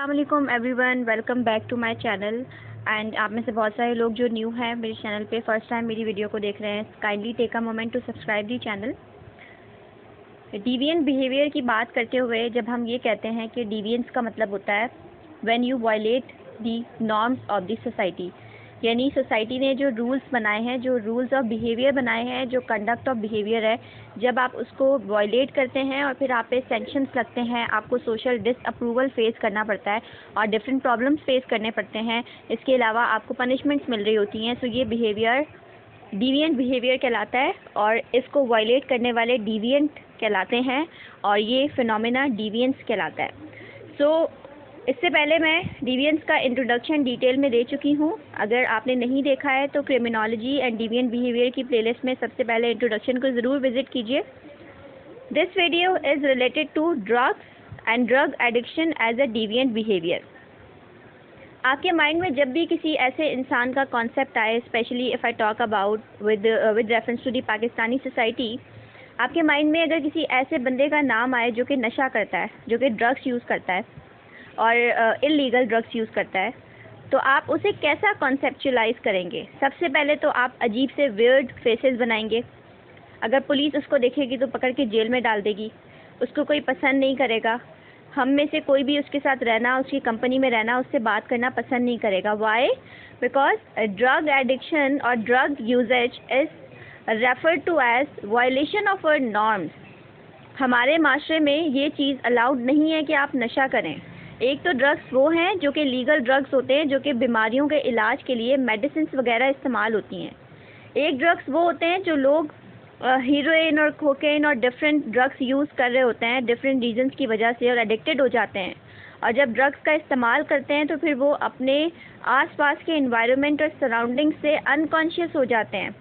Aslam everyone welcome back to my channel and आप में से बहुत सारे लोग जो न्यू हैं मेरे चैनल पे फ़र्स्ट टाइम मेरी वीडियो को देख रहे हैं kindly take a moment to subscribe the channel deviant behaviour की बात करते हुए जब हम ये कहते हैं कि डिवियंस का मतलब होता है when you violate the norms of the society यानी सोसाइटी ने जो रूल्स बनाए हैं जो रूल्स ऑफ़ बिहेवियर बनाए हैं जो कंडक्ट ऑफ़ बिहेवियर है जब आप उसको वायलेट करते हैं और फिर आप पे सेंक्शंस लगते हैं आपको सोशल डिसअप्रूवल फेस करना पड़ता है और डिफरेंट प्रॉब्लम्स फेस करने पड़ते हैं। इसके अलावा आपको पनिशमेंट्स मिल रही होती हैं। सो ये बिहेवियर डिवियंट बिहेवियर कहलाता है और इसको वायलेट करने वाले डिवियंट कहलाते हैं और ये फिनोमिना डिवियंस कहलाता है। सो so, इससे पहले मैं डिवियंस का इंट्रोडक्शन डिटेल में दे चुकी हूँ। अगर आपने नहीं देखा है तो क्रिमिनोलॉजी एंड डिवियन बिहेवियर की प्लेलिस्ट में सबसे पहले इंट्रोडक्शन को ज़रूर विज़िट कीजिए। This video is related to drugs and drug addiction as a deviant behaviour आपके माइंड में जब भी किसी ऐसे इंसान का कॉन्सेप्ट आए specially if I talk about with with reference to the Pakistani society आपके माइंड में अगर किसी ऐसे बंदे का नाम आए जो कि नशा करता है, जो कि ड्रग्स यूज़ करता है और इलीगल ड्रग्स यूज़ करता है। तो आप उसे कैसा कॉन्सेप्चुलाइज करेंगे? सबसे पहले तो आप अजीब से वियर्ड फेसेस बनाएँगे। अगर पुलिस उसको देखेगी तो पकड़ के जेल में डाल देगी। उसको कोई पसंद नहीं करेगा। हम में से कोई भी उसके साथ रहना, उसकी कंपनी में रहना, उससे बात करना पसंद नहीं करेगा। वाई बिकॉज़ ड्रग एडिक्शन और drug usage is refer to as violation of our norms हमारे माशरे में ये चीज़ अलाउड नहीं है कि आप नशा करें। एक तो ड्रग्स वो हैं जो कि लीगल ड्रग्स होते हैं, जो कि बीमारियों के इलाज के लिए मेडिसिन वगैरह इस्तेमाल होती हैं। एक ड्रग्स वो होते हैं जो लोग हीरोइन और कोकेन और डिफरेंट ड्रग्स यूज़ कर रहे होते हैं डिफरेंट रीजंस की वजह से और एडिक्टेड हो जाते हैं। और जब ड्रग्स का इस्तेमाल करते हैं तो फिर वो अपने आसपास के इन्वायरमेंट और सराउंडिंग से अनकॉन्शियस हो जाते हैं।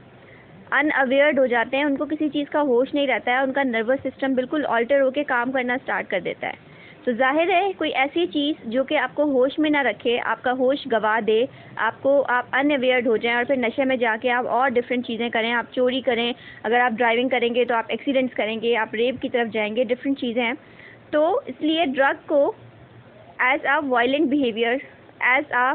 अनअवेयर्ड हो जाते हैं, उनको किसी चीज़ का होश नहीं रहता है, उनका नर्वस सिस्टम बिल्कुल ऑल्टर होकर काम करना स्टार्ट कर देता है। तो ज़ाहिर है कोई ऐसी चीज़ जो कि आपको होश में ना रखे आपका होश गवा दे आपको आप अनअवेयर्ड हो जाएँ और फिर नशे में जाके आप और डिफरेंट चीज़ें करें आप चोरी करें अगर आप ड्राइविंग करेंगे तो आप एक्सीडेंट्स करेंगे आप रेप की तरफ़ जाएँगे डिफरेंट चीज़ें हैं। तो इसलिए ड्रग को as a violent behaviour as a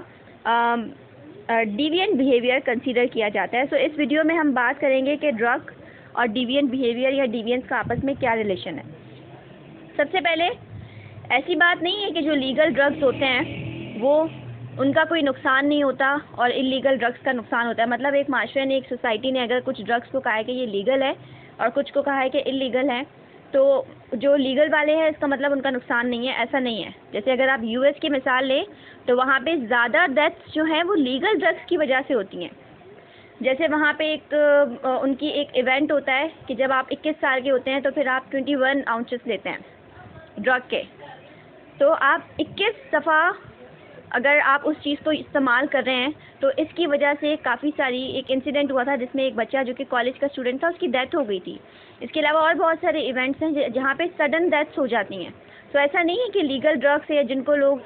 deviant behaviour consider किया जाता है। सो so, इस वीडियो में हम बात करेंगे कि ड्रग और डिवियंट बिहेवियर या डिवियंस का आपस में क्या रिलेशन है। सबसे पहले ऐसी बात नहीं है कि जो लीगल ड्रग्स होते हैं, वो उनका कोई नुकसान नहीं होता और इलीगल ड्रग्स का नुकसान होता है। मतलब एक माशरे ने, एक सोसाइटी ने अगर कुछ ड्रग्स को कहा है कि ये लीगल है और कुछ को कहा है कि इलीगल है तो जो लीगल वाले हैं, इसका मतलब उनका नुकसान नहीं है, ऐसा नहीं है। जैसे अगर आप यूएस की मिसाल लें तो वहाँ पे ज़्यादा डेथ्स जो हैं, वो लीगल ड्रग्स की वजह से होती हैं। जैसे वहाँ पे एक उनकी एक इवेंट होता है कि जब आप 21 साल के होते हैं तो फिर आप 21 आउंचेस लेते हैं ड्रग के। तो आप 21 दफ़ा अगर आप उस चीज़ को इस्तेमाल कर रहे हैं तो इसकी वजह से काफ़ी सारी एक इंसिडेंट हुआ था जिसमें एक बच्चा जो कि कॉलेज का स्टूडेंट था, उसकी डेथ हो गई थी। इसके अलावा और बहुत सारे इवेंट्स हैं जहाँ पे सडन डेथ्स हो जाती हैं। तो ऐसा नहीं है कि लीगल ड्रग्स है जिनको लोग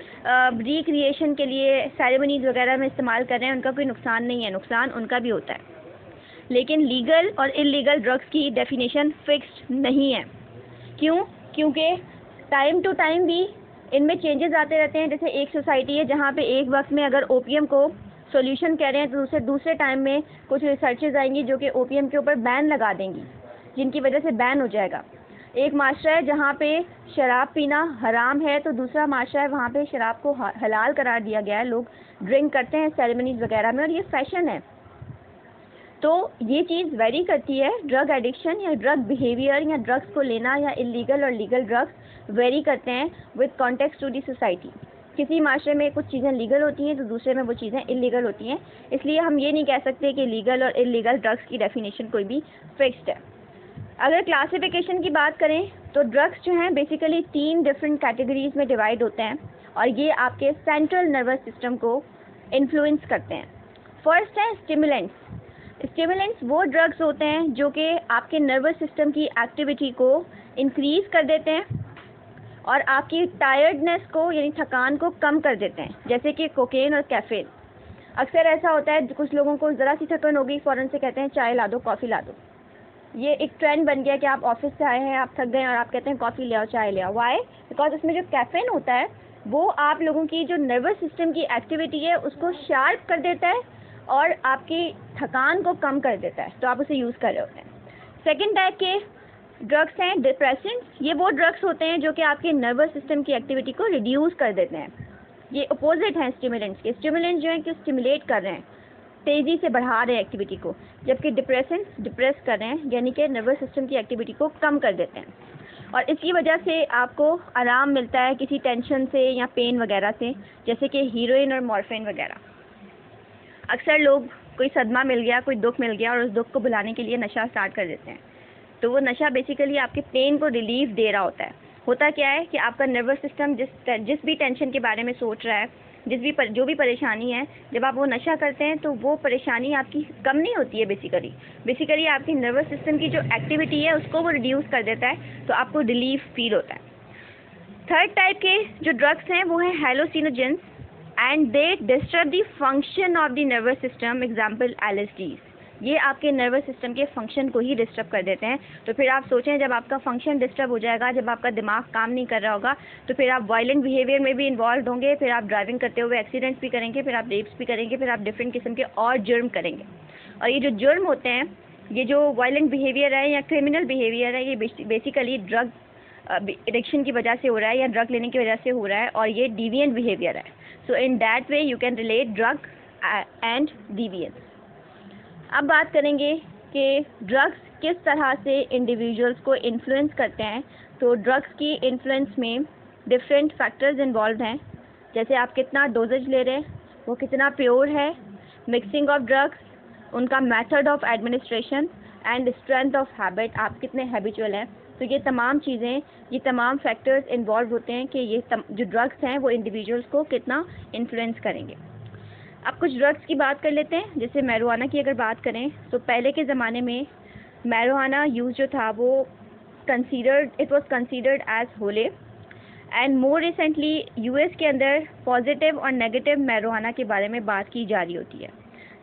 रिक्रिएशन के लिए सेरेमनीज वगैरह में इस्तेमाल कर रहे हैं, उनका कोई नुकसान नहीं है। नुकसान उनका भी होता है। लेकिन लीगल और इलीगल ड्रग्स की डेफिनेशन फिक्स्ड नहीं है। क्यों? क्योंकि टाइम टू टाइम भी इनमें चेंजेस आते रहते हैं, जैसे एक सोसाइटी है जहाँ पे एक वक्त में अगर ओपीएम को सॉल्यूशन कह रहे हैं तो दूसरे दूसरे टाइम में कुछ रिसर्चेज आएँगी जो कि ओपीएम के ऊपर बैन लगा देंगी, जिनकी वजह से बैन हो जाएगा। एक माशरा है जहाँ पे शराब पीना हराम है तो दूसरा माशरा है वहाँ पे शराब को हलाल करार दिया गया है। लोग ड्रिंक करते हैं सेरेमनीज वगैरह में और ये फ़ैशन है। तो ये चीज़ वेरी करती है ड्रग एडिक्शन या ड्रग बिहेवियर या ड्रग्स को लेना या इलीगल और लीगल ड्रग्स वेरी करते हैं with context to the society किसी माशरे में कुछ चीज़ें लीगल होती हैं तो दूसरे में वो चीज़ें इलीगल होती हैं। इसलिए हम ये नहीं कह सकते कि लीगल और इलीगल ड्रग्स की डेफिनेशन कोई भी फिक्स्ड है। अगर क्लासिफिकेशन की बात करें तो ड्रग्स जो हैं बेसिकली तीन डिफरेंट कैटेगरीज में डिवाइड होते हैं और ये आपके सेंट्रल नर्वस सिस्टम को इन्फ्लुएंस करते हैं। फ़र्स्ट है स्टिमुलेंट्स स्टिमुलेंट्स वो ड्रग्स होते हैं जो कि आपके नर्वस सिस्टम की एक्टिविटी को इंक्रीज़ कर देते हैं और आपकी टायर्डनेस को, यानी थकान को कम कर देते हैं, जैसे कि कोकेन और कैफेन अक्सर ऐसा होता है, कुछ लोगों को ज़रा सी थकन होगी, फ़ौरन से कहते हैं, चाय ला दो कॉफ़ी ला दो। ये एक ट्रेंड बन गया कि आप ऑफ़िस से आए हैं, आप थक गए और आप कहते हैं कॉफ़ी ले आओ, चाय ले आओ। वाई बिकॉज़ इसमें जो कैफ़ीन होता है, वो आप लोगों की जो नर्वस सिस्टम की एक्टिविटी है, उसको शार्प कर देता है और आपकी थकान को कम कर देता है तो आप उसे यूज़ कर रहे होते हैं। सेकेंड टाइप के ड्रग्स हैं डिप्रेसेंट्स ये वो ड्रग्स होते हैं जो कि आपके नर्वस सिस्टम की एक्टिविटी को रिड्यूस कर देते हैं। ये अपोजिट हैं स्टिमुलेंट्स के। स्टिमुलेंट्स जो हैं कि स्टिमुलेट कर रहे हैं, तेज़ी से बढ़ा रहे हैं एक्टिविटी को, जबकि डिप्रेसेंट्स डिप्रेस कर रहे हैं, यानी कि नर्वस सिस्टम की एक्टिविटी को कम कर देते हैं। और इसकी वजह से आपको आराम मिलता है किसी टेंशन से या पेन वगैरह से, जैसे कि हीरोइन और मॉर्फिन वगैरह। अक्सर लोग कोई सदमा मिल गया कोई दुख मिल गया और उस दुख को भुलाने के लिए नशा स्टार्ट कर देते हैं। तो वो नशा बेसिकली आपके पेन को रिलीफ दे रहा होता है। होता क्या है कि आपका नर्वस सिस्टम जिस जिस भी टेंशन के बारे में सोच रहा है जिस भी पर, जो भी परेशानी है जब आप वो नशा करते हैं तो वो परेशानी आपकी कम नहीं होती है बेसिकली बेसिकली आपकी नर्वस सिस्टम की जो एक्टिविटी है उसको वो रिड्यूस कर देता है तो आपको रिलीफ फील होता है। थर्ड टाइप के जो ड्रग्स हैं वो हैं hallucinogens and they disturb the function of the nervous system example L ये आपके नर्वस सिस्टम के फ़ंक्शन को ही डिस्टर्ब कर देते हैं। तो फिर आप सोचें, जब आपका फ़ंक्शन डिस्टर्ब हो जाएगा, जब आपका दिमाग काम नहीं कर रहा होगा तो फिर आप वायलेंट बिहेवियर में भी इन्वॉल्व होंगे, फिर आप ड्राइविंग करते हुए एक्सीडेंट्स भी करेंगे, फिर आप रेप्स भी करेंगे, फिर आप डिफरेंट किस्म के और जुर्म करेंगे। और ये जो जुर्म होते हैं, ये जो वायलेंट बिहेवियर है या क्रिमिनल बिहेवियर है, ये बेसिकली ड्रग एडिक्शन की वजह से हो रहा है या ड्रग लेने की वजह से हो रहा है, और ये डिवियंट बिहेवियर है। So in that way you can relate drug and deviance अब बात करेंगे कि ड्रग्स किस तरह से इंडिविजुअल्स को इन्फ्लुएंस करते हैं तो ड्रग्स की इन्फ्लुएंस में डिफरेंट फैक्टर्स इन्वॉल्व हैं। जैसे आप कितना डोजेज ले रहे हैं, वो कितना प्योर है मिक्सिंग ऑफ़ ड्रग्स उनका method of administration and strength of habit आप कितने हैबिचुअल हैं। तो ये तमाम चीज़ें ये तमाम फैक्टर्स इन्वॉल्व होते हैं कि ये तम, जो ड्रग्स हैं वो इंडिविजुअल्स को कितना इन्फ्लुएंस करेंगे। अब कुछ ड्रग्स की बात कर लेते हैं जैसे मैरुआना की अगर बात करें तो पहले के ज़माने में मैरुआना यूज़ जो था वो considered it was considered as होले। एंड मोर रिसेंटली यूएस के अंदर पॉजिटिव और नेगेटिव मैरुआना के बारे में बात की जा रही होती है।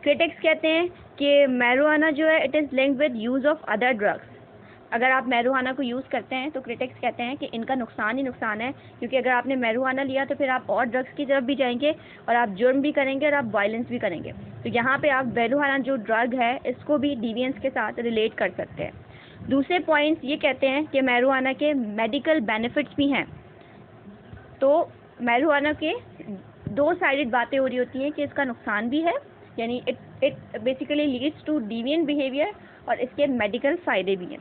क्रिटिक्स कहते हैं कि मैरुआना जो है it is linked with use of other drugs अगर आप मैरूहाना को यूज़ करते हैं तो क्रिटिक्स कहते हैं कि इनका नुकसान ही नुकसान है, क्योंकि अगर आपने मैरूहाना लिया तो फिर आप और ड्रग्स की तरफ़ भी जाएँगे, और आप जुर्म भी करेंगे, और आप वायलेंस भी करेंगे। तो यहाँ पे आप मैरूहाना जो ड्रग है, इसको भी डिवियंस के साथ रिलेट कर सकते हैं। दूसरे पॉइंट्स ये कहते हैं कि मैरूहाना के मेडिकल बेनिफिट्स भी हैं। तो मैरूहाना के दो साइडेड बातें हो रही होती हैं कि इसका नुकसान भी है, यानी it it basically leads to deviant behaviour और इसके मेडिकल फ़ायदे भी हैं।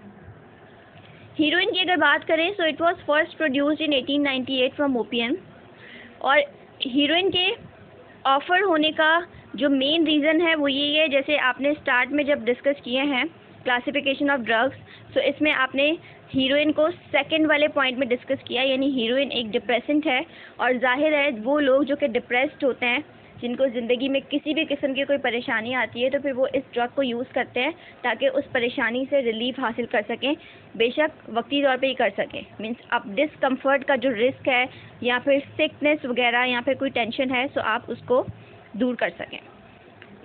हीरोइन की अगर बात करें so it was first produced in 1898 from opium और हीरोइन के ऑफ़र होने का जो मेन रीज़न है, वो ये है, जैसे आपने स्टार्ट में जब डिस्कस किए हैं क्लासिफिकेशन ऑफ़ ड्रग्स तो इसमें आपने हीरोइन को सेकंड वाले पॉइंट में डिस्कस किया, यानी हीरोइन एक डिप्रेसेंट है, और ज़ाहिर है वो लोग जो कि डिप्रेस्ड होते हैं जिनको ज़िंदगी में किसी भी किस्म की कोई परेशानी आती है तो फिर वो इस ड्रग को यूज़ करते हैं ताकि उस परेशानी से रिलीफ हासिल कर सकें। बेशक वक्ती तौर पे ही कर सकें। मीन्स अब डिसकम्फर्ट का जो रिस्क है या फिर सिकनेस वगैरह या फिर कोई टेंशन है सो आप उसको दूर कर सकें।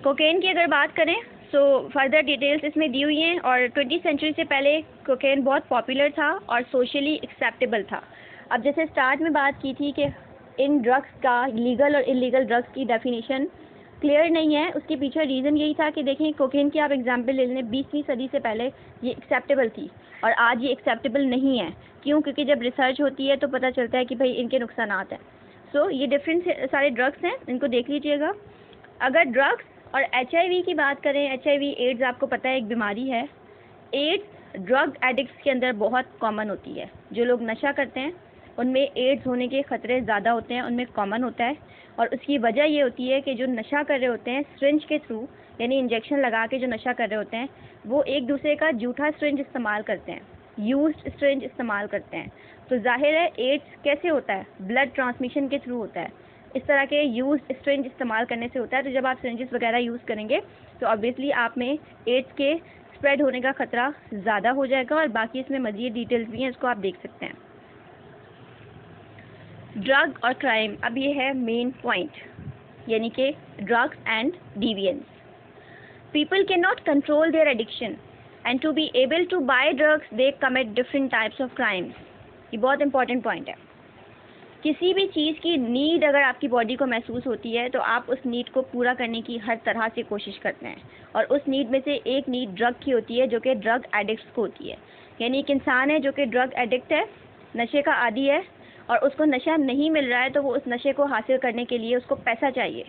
कोकेन की अगर बात करें सो फर्दर डिटेल्स इसमें दी हुई हैं और ट्वेंटी सेंचुरी से पहले कोकेन बहुत पॉपुलर था और सोशली एक्सेप्टेबल था। अब जैसे स्टार्ट में बात की थी कि इन ड्रग्स का लीगल और इलीगल ड्रग्स की डेफिनेशन क्लियर नहीं है। उसके पीछे रीज़न यही था कि देखें कोकेन की आप एग्जांपल ले लें बीसवीं सदी से पहले ये एक्सेप्टेबल थी और आज ये एक्सेप्टेबल नहीं है। क्यों? क्योंकि जब रिसर्च होती है तो पता चलता है कि भाई इनके नुकसान हैं। सो so, ये डिफरेंट सारे ड्रग्स हैं इनको देख लीजिएगा। अगर ड्रग्स और एचआईवी की बात करें एचआईवी एड्स आपको पता है एक बीमारी है। एड्स ड्रग एडिक्ट्स के अंदर बहुत कॉमन होती है। जो लोग नशा करते हैं उनमें एड्स होने के ख़तरे ज़्यादा होते हैं, उनमें कॉमन होता है और उसकी वजह ये होती है कि जो नशा कर रहे होते हैं स्ट्रिंज के थ्रू यानी इंजेक्शन लगा के जो नशा कर रहे होते हैं, वो एक दूसरे का जूठा स्ट्रिंज इस्तेमाल करते हैं यूज़ स्ट्रिंज इस्तेमाल करते हैं। तो ज़ाहिर है एड्स कैसे होता है? ब्लड ट्रांसमिशन के थ्रू होता है। इस तरह के यूज़ स्ट्रेंज इस्तेमाल करने से होता है। तो जब आप स्ट्रेंजेस वगैरह यूज़ करेंगे तो ऑब्वियसली आप में एड्स के स्प्रेड होने का ख़तरा ज़्यादा हो जाएगा और बाकी इसमें मज़ीद डिटेल्स भी हैं, इसको आप देख सकते हैं। ड्रग और क्राइम, अब ये है मेन पॉइंट यानी कि drugs and deviance people can not control their addiction and to be able to buy drugs they commit different types of crimes ये बहुत इंपॉर्टेंट पॉइंट है। किसी भी चीज़ की नीड अगर आपकी बॉडी को महसूस होती है तो आप उस नीड को पूरा करने की हर तरह से कोशिश करते हैं। और उस नीड में से एक नीड ड्रग की होती है, जो कि ड्रग एडिक्ट्स को होती है। यानी एक इंसान है जो कि ड्रग एडिक्ट है, नशे का आदि है और उसको नशा नहीं मिल रहा है तो वो उस नशे को हासिल करने के लिए उसको पैसा चाहिए।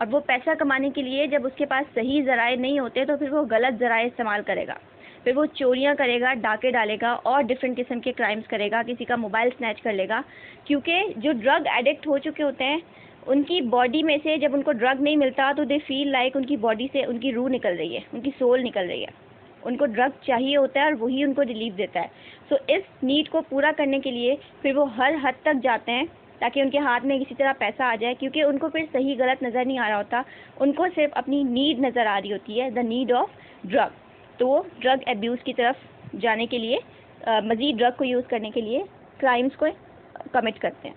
और वो पैसा कमाने के लिए जब उसके पास सही ज़राए नहीं होते तो फिर वो गलत ज़राए इस्तेमाल करेगा। फिर वो चोरियाँ करेगा, डाके डालेगा और डिफरेंट किस्म के क्राइम्स करेगा, किसी का मोबाइल स्नैच कर लेगा। क्योंकि जो ड्रग एडिक्ट हो चुके होते हैं, उनकी बॉडी में से जब उनको ड्रग नहीं मिलता तो दे फील लाइक उनकी बॉडी से उनकी रूह निकल रही है, उनकी सोल निकल रही है। उनको ड्रग चाहिए होता है और वही उनको रिलीफ देता है। सो so, इस नीड को पूरा करने के लिए फिर वो हर हद तक जाते हैं ताकि उनके हाथ में किसी तरह पैसा आ जाए क्योंकि उनको फिर सही गलत नज़र नहीं आ रहा होता। उनको सिर्फ़ अपनी नीड नज़र आ रही होती है द नीड ऑफ़ ड्रग तो वो ड्रग एब्यूज़ की तरफ़ जाने के लिए मज़ीद ड्रग को यूज़ करने के लिए क्राइम्स को कमिट करते हैं।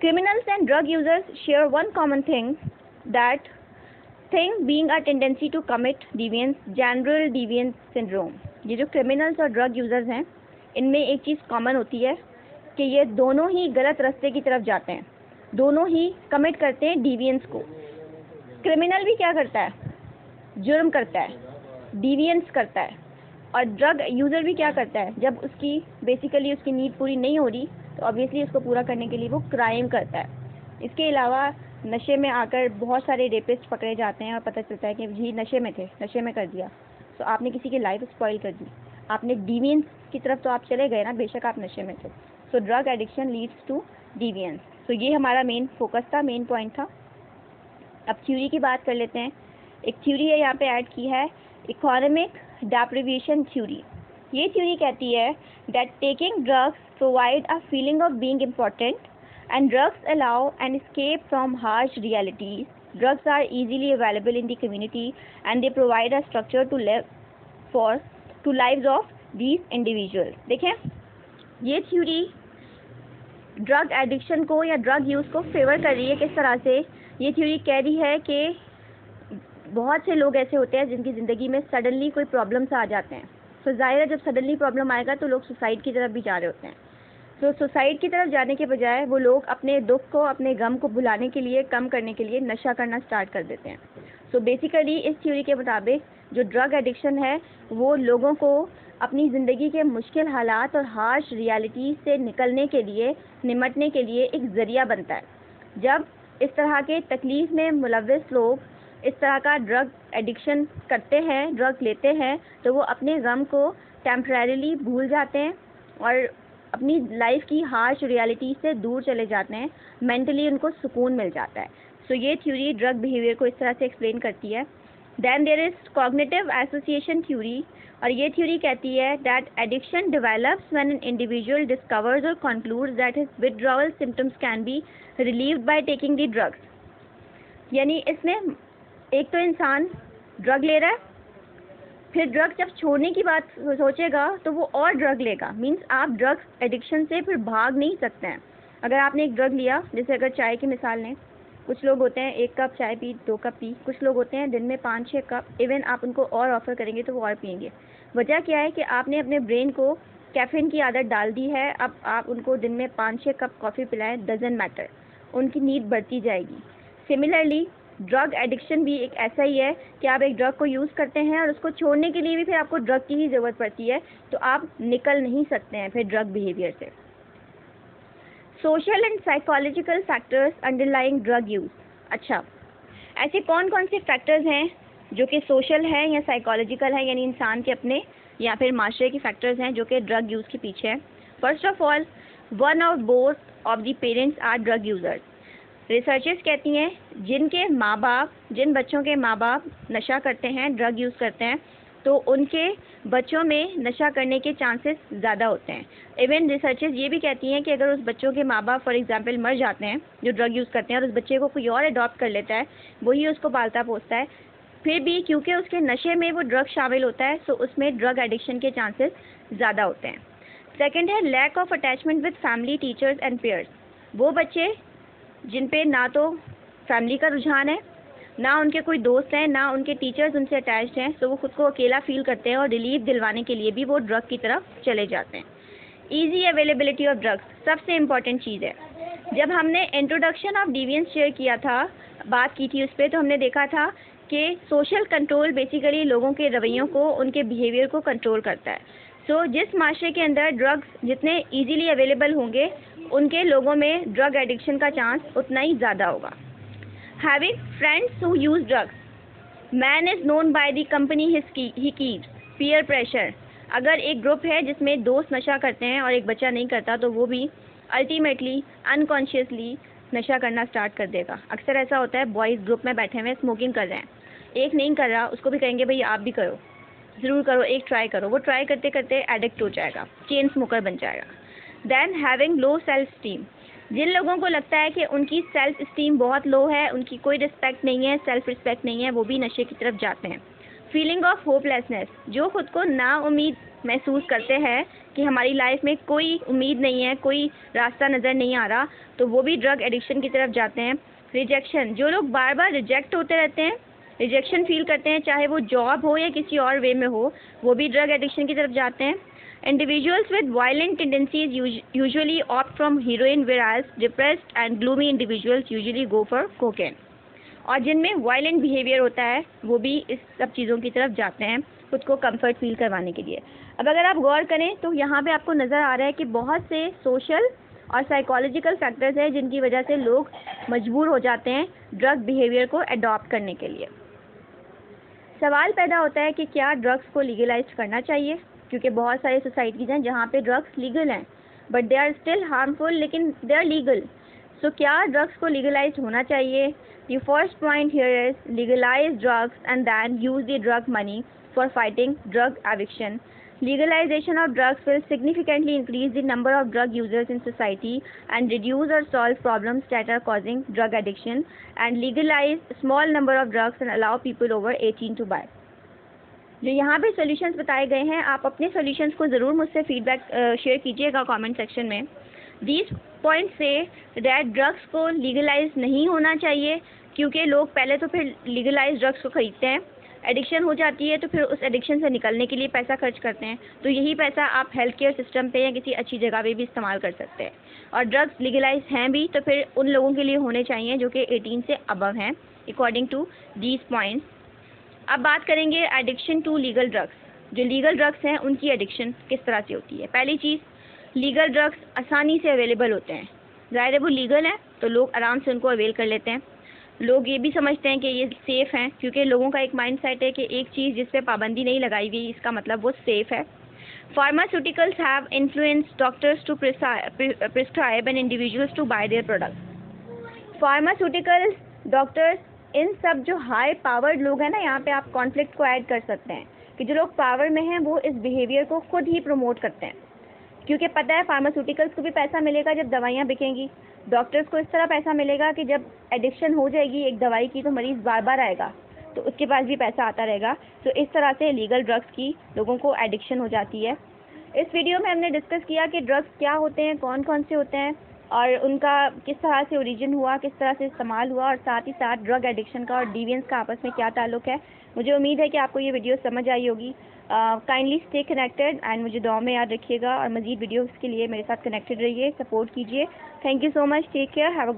Criminals and drug users share one common thing that thing being a tendency to commit deviance general deviance syndrome ये जो क्रिमिनल्स और ड्रग यूज़र्स हैं, इनमें एक चीज़ कॉमन होती है कि ये दोनों ही गलत रास्ते की तरफ़ जाते हैं। दोनों ही कमिट करते हैं डिवियंस को। क्रिमिनल भी क्या करता है? जुर्म करता है डिवियंस करता है। और ड्रग यूज़र भी क्या करता है? जब उसकी बेसिकली उसकी नीड पूरी नहीं हो रही तो ऑब्वियसली उसको पूरा करने के लिए वो क्राइम करता है। इसके अलावा नशे में आकर बहुत सारे रेपिस्ट पकड़े जाते हैं और पता चलता है कि जी नशे में थे, नशे में कर दिया। तो आपने किसी की लाइफ स्पॉइल कर दी। आपने डिवियंस की तरफ़ तो आप चले गए ना, बेशक आप नशे में थे। So drug addiction leads to deviance so ये हमारा मेन फोकस था मेन पॉइंट था। अब थ्योरी की बात कर लेते हैं। एक थ्योरी है यहाँ पे ऐड की है इकोनॉमिक डेप्रिवेशन थ्योरी ये थ्योरी कहती है that taking drugs provide a feeling of being important and drugs allow an escape from harsh realities drugs are easily available in the community, and they provide a structure to live for, to lives of these individuals. देखें, ये theory drug addiction को या drug use को favour कर रही है किस तरह से? ये थ्योरी कह रही है कि बहुत से लोग ऐसे होते हैं जिनकी ज़िंदगी में सडनली कोई प्रॉब्लम्स आ जाते हैं। तो ज़ाहिर है जब सडनली प्रॉब्लम आएगा तो लोग सुसाइड की तरफ़ भी जा रहे होते हैं। तो सुसाइड की तरफ़ जाने के बजाय वो लोग अपने दुख को, अपने गम को भुलाने के लिए, कम करने के लिए नशा करना स्टार्ट कर देते हैं। सो so बेसिकली इस थ्योरी के मुताबिक जो ड्रग एडिक्शन है, वो लोगों को अपनी ज़िंदगी के मुश्किल हालात और हार्श रियलिटी से निकलने के लिए, निमटने के लिए एक ज़रिया बनता है। जब इस तरह के तकलीफ़ में मुलविस लोग इस तरह का ड्रग एडिक्शन करते हैं ड्रग लेते हैं तो वो अपने गम को टेम्परेली भूल जाते हैं और अपनी लाइफ की हार्श रियलिटी से दूर चले जाते हैं मेंटली उनको सुकून मिल जाता है। सो so, ये थ्योरी ड्रग बिहेवियर को इस तरह से एक्सप्लेन करती है। Then there is cognitive association theory और ये थ्योरी कहती है that addiction develops when an individual discovers और concludes that his withdrawal symptoms can be relieved by taking the drugs यानी इसमें एक तो इंसान ड्रग ले रहा है फिर ड्रग जब छोड़ने की बात सोचेगा तो वो और ड्रग लेगा। मीन्स आप ड्रग्स एडिक्शन से फिर भाग नहीं सकते हैं। अगर आपने एक ड्रग लिया, जैसे अगर चाय की मिसाल लें, कुछ लोग होते हैं, एक कप चाय पी, दो कप पी, कुछ लोग होते हैं, दिन में पाँच छः कप इवन आप उनको और ऑफ़र करेंगे तो वो और पियेंगे। वजह क्या है कि आपने अपने ब्रेन को कैफीन की आदत डाल दी है, अब आप उनको दिन में पाँच छः कप कॉफ़ी पिलाएँ डजेंट मैटर उनकी नींद बढ़ती जाएगी। सिमिलरली ड्रग एडिक्शन भी एक ऐसा ही है कि आप एक ड्रग को यूज़ करते हैं और उसको छोड़ने के लिए भी फिर आपको ड्रग की ही ज़रूरत पड़ती है तो आप निकल नहीं सकते हैं फिर ड्रग बिहेवियर से। Social and psychological factors underlying drug use अच्छा ऐसे कौन कौन से फैक्टर्स हैं जो कि सोशल है या साइकोलॉजिकल है, यानी इंसान के अपने या फिर माशरे के फैक्टर्स हैं जो कि ड्रग यूज़ के पीछे हैं? First of all one of both of the parents are drug users researchers कहती हैं, जिनके माँ बाप जिन बच्चों के माँ बाप नशा करते हैं ड्रग यूज़ करते हैं तो उनके बच्चों में नशा करने के चांसेस ज़्यादा होते हैं। इवन रिसर्चर्स ये भी कहती हैं कि अगर उस बच्चों के माँ बाप फॉर एग्जांपल मर जाते हैं, जो ड्रग यूज़ करते हैं और उस बच्चे को कोई और अडॉप्ट कर लेता है, वही उसको पालता पोसता है, फिर भी क्योंकि उसके नशे में वो ड्रग शामिल होता है सो उसमें ड्रग एडिक्शन के चांसेस ज़्यादा होते हैं। सेकेंड है lack of attachment with family teachers and peers वो बच्चे जिन पे ना तो फैमिली का रुझान है ना उनके कोई दोस्त हैं ना उनके टीचर्स उनसे अटैच्ड हैं तो वो खुद को अकेला फील करते हैं और रिलीफ दिलवाने के लिए भी वो ड्रग की तरफ़ चले जाते हैं। ईजी अवेलेबिलिटी ऑफ़ ड्रग्स सबसे इंपॉर्टेंट चीज़ है। जब हमने इंट्रोडक्शन ऑफ़ डिवियंस शेयर किया था बात की थी उस पर तो हमने देखा था कि सोशल कंट्रोल बेसिकली लोगों के रवैयों को उनके बिहेवियर को कंट्रोल करता है। सो so, जिस माशरे के अंदर ड्रग्स जितने इजीली अवेलेबल होंगे उनके लोगों में ड्रग एडिक्शन का चांस उतना ही ज़्यादा होगा। Having friends who use drugs man is known by the company he keeps peer pressure अगर एक ग्रुप है जिसमें दोस्त नशा करते हैं और एक बच्चा नहीं करता तो वो भी अल्टीमेटली अनकॉन्शियसली नशा करना स्टार्ट कर देगा। अक्सर ऐसा होता है बॉयज़ ग्रुप में बैठे हुए स्मोकिंग कर रहे हैं। एक नहीं कर रहा, उसको भी कहेंगे, भाई आप भी करो। ज़रूर करो, एक ट्राई करो। वो ट्राई करते करते एडिक्ट हो जाएगा। चेन स्मोकर बन जाएगा। Then having low self esteem जिन लोगों को लगता है कि उनकी सेल्फ स्टीम बहुत लो है, उनकी कोई रिस्पेक्ट नहीं है सेल्फ रिस्पेक्ट नहीं है, वो भी नशे की तरफ़ जाते हैं। फीलिंग ऑफ़ होपलेसनेस जो खुद को ना उम्मीद महसूस करते हैं कि हमारी लाइफ में कोई उम्मीद नहीं है, कोई रास्ता नज़र नहीं आ रहा तो वो भी ड्रग एडिक्शन की तरफ़ जाते हैं। रिजेक्शन जो लोग बार बार रिजेक्ट होते रहते हैं रिजेक्शन फील करते हैं, चाहे वो जॉब हो या किसी और वे में हो, वो भी ड्रग एडिक्शन की तरफ़ जाते हैं। Individuals with violent tendencies usually opt from heroin whereas depressed and gloomy individuals usually go for cocaine और जिनमें वायलेंट बिहेवियर होता है, वो भी इस सब चीज़ों की तरफ़ जाते हैं खुद को कंफर्ट फील करवाने के लिए। अब अगर आप गौर करें तो यहाँ पे आपको नज़र आ रहा है कि बहुत से सोशल और साइकोलॉजिकल फैक्टर्स हैं जिनकी वजह से लोग मजबूर हो जाते हैं ड्रग बिहेवियर को अडॉप्ट करने के लिए। सवाल पैदा होता है कि क्या ड्रग्स को लीगलाइज करना चाहिए? क्योंकि बहुत सारी सोसाइटीज़ हैं जहाँ पे ड्रग्स लीगल हैं but they are still harmful लेकिन दे आर लीगल सो क्या ड्रग्स को लीगलाइज होना चाहिए? The first point here is legalize drugs and then use the drug money for fighting drug addiction legalization of drugs will significantly increase the number of drug users in society and reduce और solve problem that are causing drug addiction and legalize small number of drugs and allow people over eighteen to buy जो, यहाँ पे solutions बताए गए हैं। आप अपने solutions को ज़रूर मुझसे फीडबैक शेयर कीजिएगा कमेंट सेक्शन में। दीज पॉइंट से डैट ड्रग्स को लीगलाइज नहीं होना चाहिए, क्योंकि लोग पहले तो फिर लीगलाइज ड्रग्स को ख़रीदते हैं। एडिक्शन हो जाती है तो फिर उस एडिक्शन से निकलने के लिए पैसा खर्च करते हैं। तो यही पैसा आप हेल्थ केयर सिस्टम पे या किसी अच्छी जगह पे भी इस्तेमाल कर सकते हैं। और ड्रग्स लीगलाइज हैं भी तो फिर उन लोगों के लिए होने चाहिए जो कि 18 से अबव हैं अकॉर्डिंग टू दीज पॉइंट्स अब बात करेंगे एडिक्शन टू लीगल ड्रग्स जो लीगल ड्रग्स हैं, उनकी एडिक्शन किस तरह से होती है? पहली चीज़ लीगल ड्रग्स आसानी से अवेलेबल होते हैं। ज़ाहिर है वो लीगल हैं तो लोग आराम से उनको अवेल कर लेते हैं। लोग ये भी समझते हैं कि ये सेफ़ हैं, क्योंकि लोगों का एक माइंड सेट है कि एक चीज़ जिस पर पाबंदी नहीं लगाई गई, इसका मतलब वो सेफ़ है। Pharmaceuticals have influence doctors to prescribe and individuals to buy their products pharmaceuticals doctors इन सब जो हाई पावर्ड लोग हैं ना, यहाँ पे आप कॉन्फ्लिक्ट को ऐड कर सकते हैं। कि जो लोग पावर में हैं, वो इस बिहेवियर को खुद ही प्रमोट करते हैं। क्योंकि पता है फार्मास्यूटिकल्स को भी पैसा मिलेगा जब दवाइयाँ बिकेंगी। डॉक्टर्स को इस तरह पैसा मिलेगा कि जब एडिक्शन हो जाएगी एक दवाई की तो मरीज़ बार बार आएगा। तो उसके पास भी पैसा आता रहेगा। तो इस तरह से लीगल ड्रग्स की लोगों को एडिक्शन हो जाती है। इस वीडियो में हमने डिस्कस किया कि ड्रग्स क्या होते हैं कौन कौन से होते हैं। और उनका किस तरह से ओरिजिन हुआ, किस तरह से इस्तेमाल हुआ और साथ ही साथ ड्रग एडिक्शन का और डिवियंस का आपस में क्या ताल्लुक है, मुझे उम्मीद है कि आपको ये वीडियो समझ आई होगी। काइंडली स्टे कनेक्टेड एंड मुझे दुआ में याद रखिएगा और मज़ीद वीडियोज़ के लिए मेरे साथ कनेक्टेड रहिए सपोर्ट कीजिए। Thank you so much take care have a